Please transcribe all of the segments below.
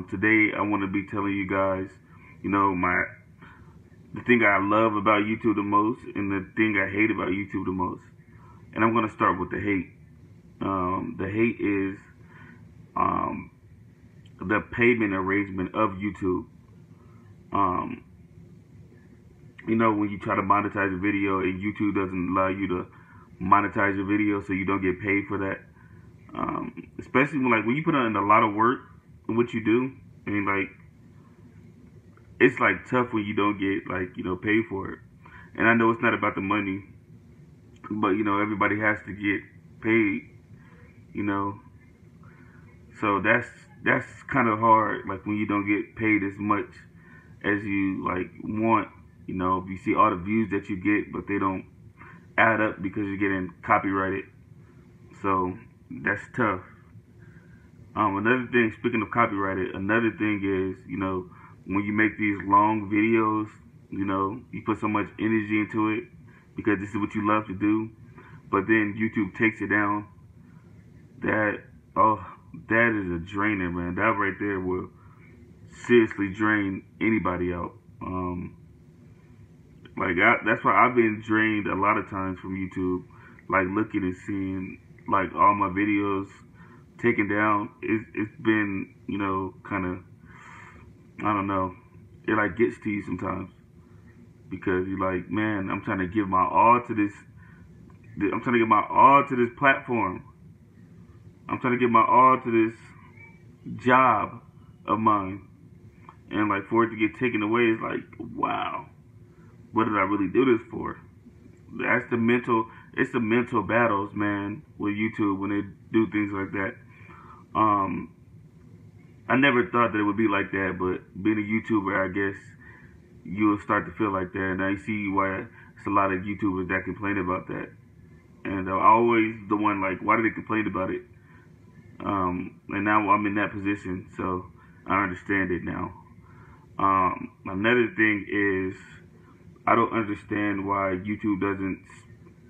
Um, today I want to be telling you guys, you know, my the thing I love about YouTube the most and the thing I hate about YouTube the most. And I'm gonna start with the hate. Um, the hate is um, the payment arrangement of YouTube. Um, you know, when you try to monetize a video and YouTube doesn't allow you to monetize your video, so you don't get paid for that. Um, especially when like when you put in a lot of work in what you do, I mean like it's like tough when you don't get like you know paid for it. And I know it's not about the money, but you know everybody has to get paid, you know. So that's that's kind of hard, like when you don't get paid as much as you like want. You know, you see all the views that you get, but they don't add up because you're getting copyrighted. So that's tough. Um, another thing, speaking of copyrighted, another thing is, you know, when you make these long videos, you know, you put so much energy into it because this is what you love to do, but then YouTube takes it down. That oh, that is a drainer, man. That right there will seriously drain anybody out. Um, like I, that's why I've been drained a lot of times from YouTube, like looking and seeing like all my videos taken down. It's it's been you know kind of I don't know. It like gets to you sometimes because you're like, man, I'm trying to give my all to this. I'm trying to give my all to this platform. I'm trying to give my all to this job of mine, and like for it to get taken away is like, wow, what did I really do this for? That's the mental. It's the mental battles, man, with YouTube when they do things like that. Um, I never thought that it would be like that, but being a YouTuber, I guess you'll start to feel like that, and I see why it's a lot of YouTubers that complain about that. And I'm always the one like, why do they complain about it? Um, and now I'm in that position, so I understand it now. Um, another thing is, I don't understand why YouTube doesn't,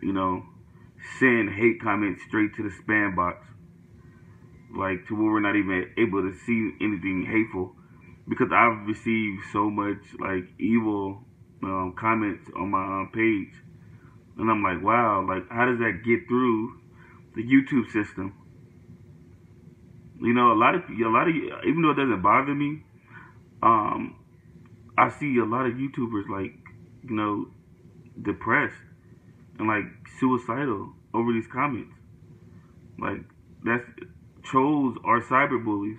you know, send hate comments straight to the spam box like to where we're not even able to see anything hateful because I've received so much like evil um, comments on my um, page, and I'm like, wow, like how does that get through the YouTube system? You know, a lot of a lot of even though it doesn't bother me, um, I see a lot of YouTubers like you know depressed and like suicidal over these comments. Like that's trolls are cyberbullies.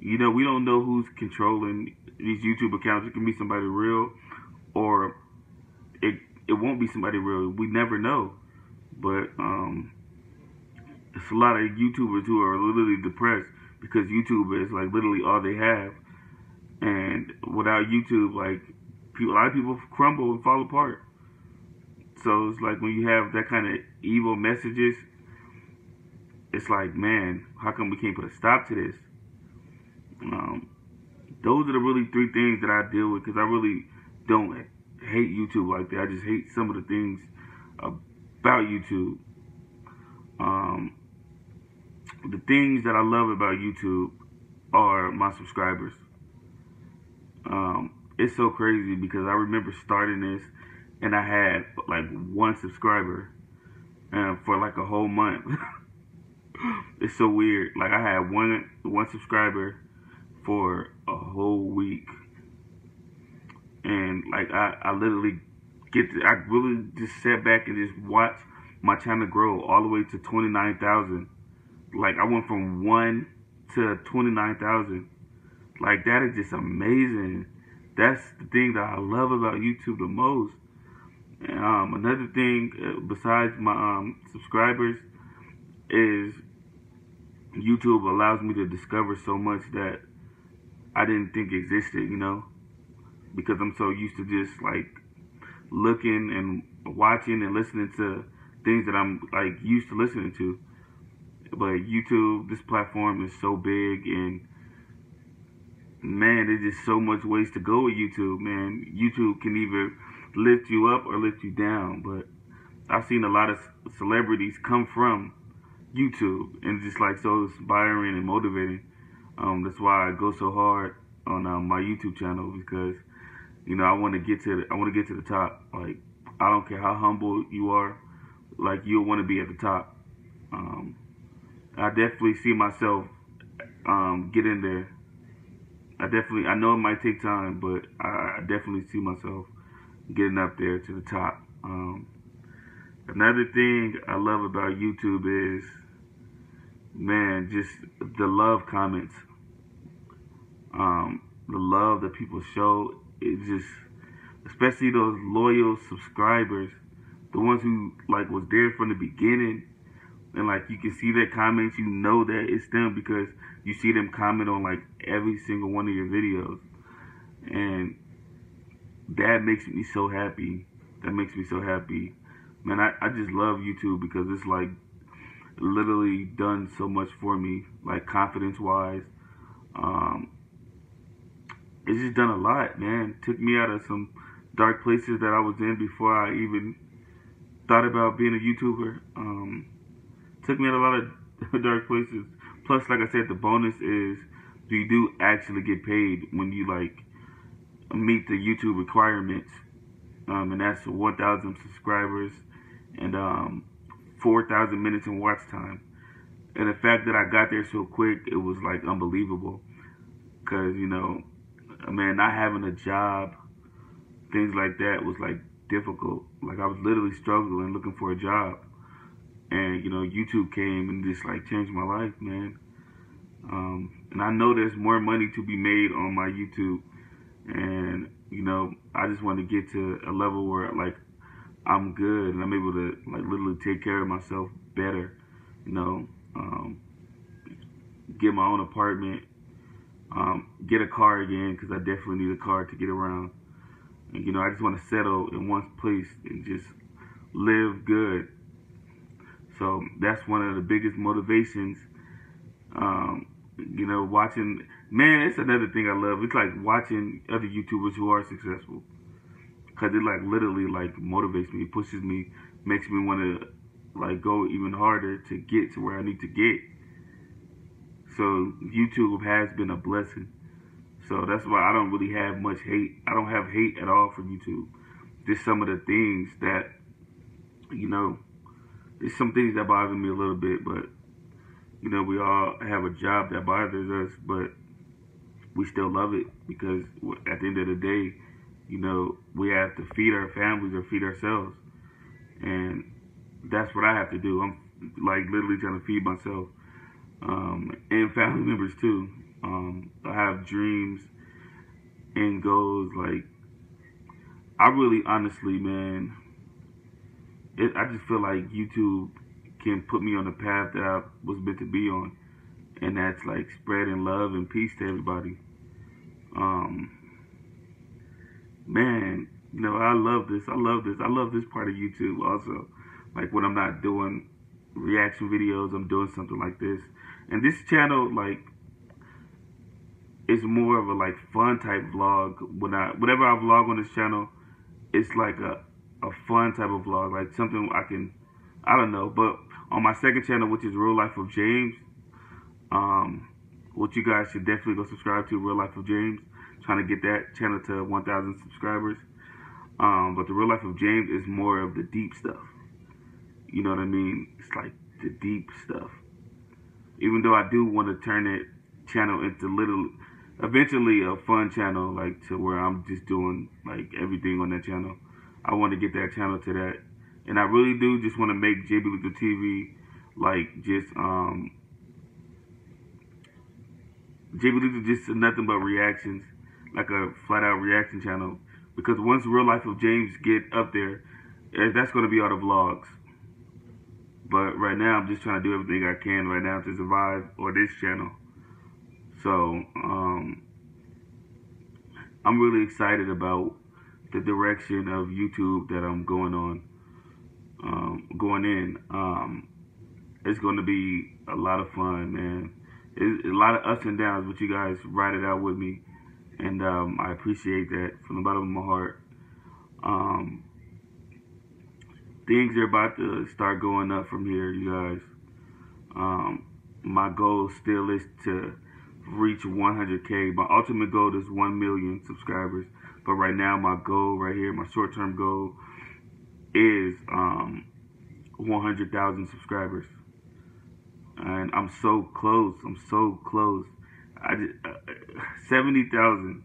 You know, we don't know who's controlling these YouTube accounts. It can be somebody real, or it it won't be somebody real. We never know. But um, it's a lot of YouTubers who are literally depressed because YouTube is like literally all they have, and without YouTube, like people, a lot of people crumble and fall apart. So it's like when you have that kind of evil messages it's like, man, how come we can't put a stop to this? Um, those are the really three things that I deal with because I really don't hate YouTube like that. I just hate some of the things about YouTube. Um, the things that I love about YouTube are my subscribers. Um, it's so crazy because I remember starting this and I had like one subscriber uh, for like a whole month. it's so weird. Like I had one one subscriber for a whole week, and like I I literally get to, I really just sat back and just watched my channel grow all the way to twenty nine thousand. Like I went from one to twenty nine thousand. Like that is just amazing. That's the thing that I love about YouTube the most. Um, another thing uh, besides my um, subscribers is YouTube allows me to discover so much that I didn't think existed, you know, because I'm so used to just like looking and watching and listening to things that I'm like used to listening to. But YouTube, this platform is so big and man, there's just so much ways to go with YouTube, man. YouTube can either lift you up or lift you down, but I've seen a lot of celebrities come from YouTube and just like so inspiring and motivating. Um, that's why I go so hard on um, my YouTube channel because you know I want to get to the, I want to get to the top. Like I don't care how humble you are, like you'll want to be at the top. Um, I definitely see myself um, getting there. I definitely I know it might take time, but I, I definitely see myself getting up there to the top. Um, another thing I love about YouTube is man, just the love comments. Um, the love that people show, it just, especially those loyal subscribers, the ones who like was there from the beginning, and like you can see their comments, you know that it's them because you see them comment on like every single one of your videos, and that makes me so happy. That makes me so happy, man. I, I just love YouTube because it's like literally done so much for me, like confidence wise. Um, it's just done a lot, man. Took me out of some dark places that I was in before I even thought about being a YouTuber. Um, took me out of a lot of dark places. Plus, like I said, the bonus is you do actually get paid when you like meet the YouTube requirements, um, and that's 1,000 subscribers and um, 4,000 minutes in watch time. And the fact that I got there so quick, it was like unbelievable. Cause you know, man, not having a job, things like that was like difficult. Like I was literally struggling looking for a job, and you know, YouTube came and just like changed my life, man. Um, and I know there's more money to be made on my YouTube, and you know, I just want to get to a level where like I'm good and I'm able to like literally take care of myself better, you know, um, get my own apartment, um, get a car again because I definitely need a car to get around. And, you know, I just want to settle in one place and just live good. So that's one of the biggest motivations. Um, you know, watching, man, it's another thing I love. It's like watching other YouTubers who are successful because it like literally like motivates me, pushes me, makes me want to like go even harder to get to where I need to get. So YouTube has been a blessing. So that's why I don't really have much hate. I don't have hate at all for YouTube. Just some of the things that, you know, there's some things that bother me a little bit, but you know, we all have a job that bothers us, but we still love it because at the end of the day, you know, we have to feed our families or feed ourselves. And that's what I have to do. I'm like literally trying to feed myself um, and family members too. Um, I have dreams and goals. Like, I really, honestly, man, it, I just feel like YouTube can put me on the path that I was meant to be on, and that's like spreading love and peace to everybody. Um, man, you know, I love this. I love this. I love this part of YouTube also. Like when I'm not doing reaction videos, I'm doing something like this. And this channel, like, is more of a like fun type vlog. When I, whenever I vlog on this channel, it's like a, a fun type of vlog, like something I can, I don't know. But on my second channel, which is Real Life of James, um, which you guys should definitely go subscribe to, Real Life of James trying to get that channel to 1,000 subscribers. Um, but the real life of James is more of the deep stuff. You know what I mean? It's like the deep stuff. Even though I do want to turn that channel into little, eventually a fun channel, like to where I'm just doing like everything on that channel. I want to get that channel to that. And I really do just want to make JB Lethal TV like just um JB Lethal just nothing but reactions like a flat out reaction channel because once real life of James get up there, eh, that's going to be all the vlogs. But right now, I'm just trying to do everything I can right now to survive on this channel. So, um, I'm really excited about the direction of YouTube that I'm going on, um, going in. Um, it's going to be a lot of fun, man. It's a lot of ups and downs, but you guys ride it out with me and um, I appreciate that from the bottom of my heart. Um, things are about to start going up from here, you guys. Um, my goal still is to reach 100k. My ultimate goal is 1 million subscribers. But right now, my goal right here, my short-term goal, is um, 100,000 subscribers, and I'm so close. I'm so close. I just, uh, 70,000.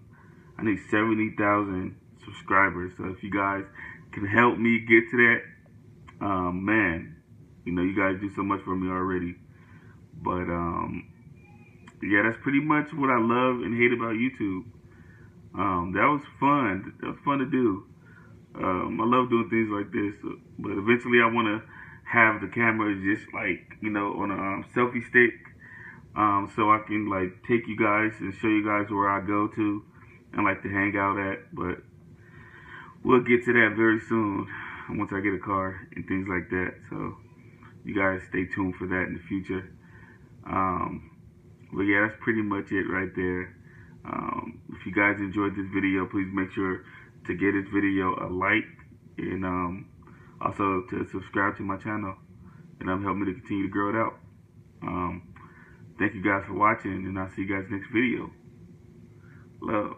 I need 70,000 subscribers. So if you guys can help me get to that, um, man, you know you guys do so much for me already. But um, yeah, that's pretty much what I love and hate about YouTube. Um, that was fun. That was fun to do. Um, I love doing things like this, but eventually I want to have the camera just like you know on a um, selfie stick, um, so I can like take you guys and show you guys where I go to and like to hang out at. But we'll get to that very soon once I get a car and things like that. So you guys stay tuned for that in the future. Um, but yeah, that's pretty much it right there. Um, if you guys enjoyed this video, please make sure to give this video a like and um, also to subscribe to my channel and um, help me to continue to grow it out. Um, thank you guys for watching and I'll see you guys next video. Love.